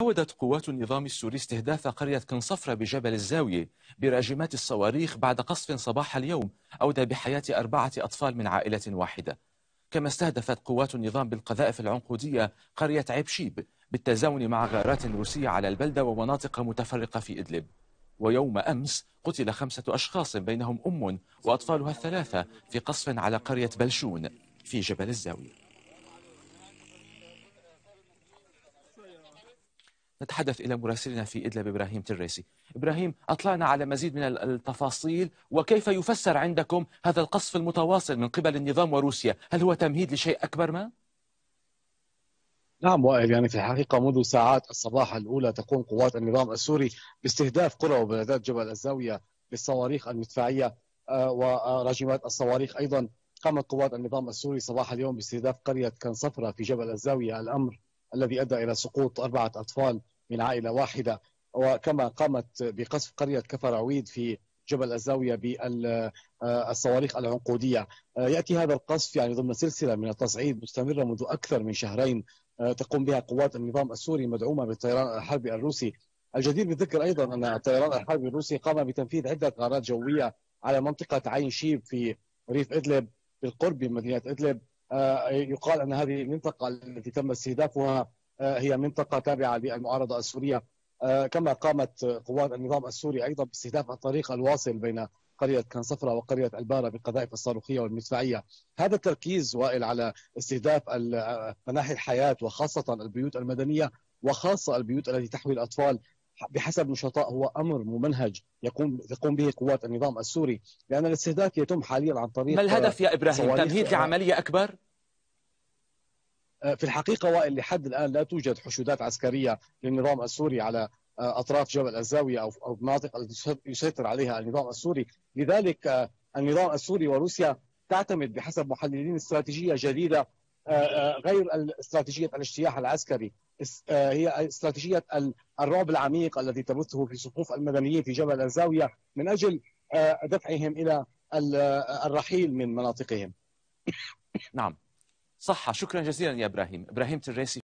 عودت قوات النظام السوري استهداف قرية كنصفرة بجبل الزاوية براجمات الصواريخ بعد قصف صباح اليوم أودى بحياة أربعة أطفال من عائلة واحدة. كما استهدفت قوات النظام بالقذائف العنقودية قرية عبشيب بالتزامن مع غارات روسية على البلدة ومناطق متفرقة في إدلب. ويوم أمس قتل خمسة أشخاص بينهم أم وأطفالها الثلاثة في قصف على قرية بلشون في جبل الزاوية. نتحدث إلى مراسلنا في إدلب إبراهيم تريسي. إبراهيم أطلعنا على مزيد من التفاصيل وكيف يفسر عندكم هذا القصف المتواصل من قبل النظام وروسيا؟ هل هو تمهيد لشيء أكبر ما؟ نعم وائل يعني في الحقيقة منذ ساعات الصباح الأولى تقوم قوات النظام السوري باستهداف قرى وبلدات جبل الزاوية بالصواريخ المدفعية آه، وراجمات الصواريخ أيضا. قامت قوات النظام السوري صباح اليوم باستهداف قرية كنصفرة في جبل الزاوية. الأمر الذي أدى إلى سقوط أربعة أطفال من عائلة واحدة. وكما قامت بقصف قرية كفر عويد في جبل الزاوية بالصواريخ العنقودية. يأتي هذا القصف يعني ضمن سلسلة من التصعيد مستمرة منذ أكثر من شهرين. تقوم بها قوات النظام السوري مدعومة بالطيران الحربي الروسي. الجدير بالذكر أيضا أن الطيران الحربي الروسي قام بتنفيذ عدة غارات جوية على منطقة عين شيب في ريف إدلب بالقرب من مدينة إدلب. يقال أن هذه المنطقة التي تم استهدافها آه، هي منطقة تابعة للمعارضة السورية. آه، كما قامت قوات النظام السوري أيضا باستهداف الطريق الواصل بين قرية كنصفرة وقرية البارة بالقذائف الصاروخية والمدفعية. هذا التركيز وائل على استهداف مناحي الحياة وخاصة البيوت المدنية وخاصة البيوت التي تحوي الأطفال بحسب نشطاء هو أمر ممنهج يقوم تقوم به قوات النظام السوري لأن الاستهداف يتم حاليا عن طريق ما الهدف يا إبراهيم؟ تمهيد لعمليه أكبر؟ في الحقيقة وائل لحد الآن لا توجد حشودات عسكرية للنظام السوري على آه، أطراف جبل الزاوية أو أو المناطق التي يسيطر عليها النظام السوري، لذلك آه، النظام السوري وروسيا تعتمد بحسب محللين استراتيجية جديدة غير استراتيجية الاجتياح العسكري، هي استراتيجية الرعب العميق الذي تبثه في صفوف المدنيين في جبل الزاوية من أجل دفعهم إلى الرحيل من مناطقهم. نعم. صح شكرا جزيلا يا إبراهيم. إبراهيم تريسي.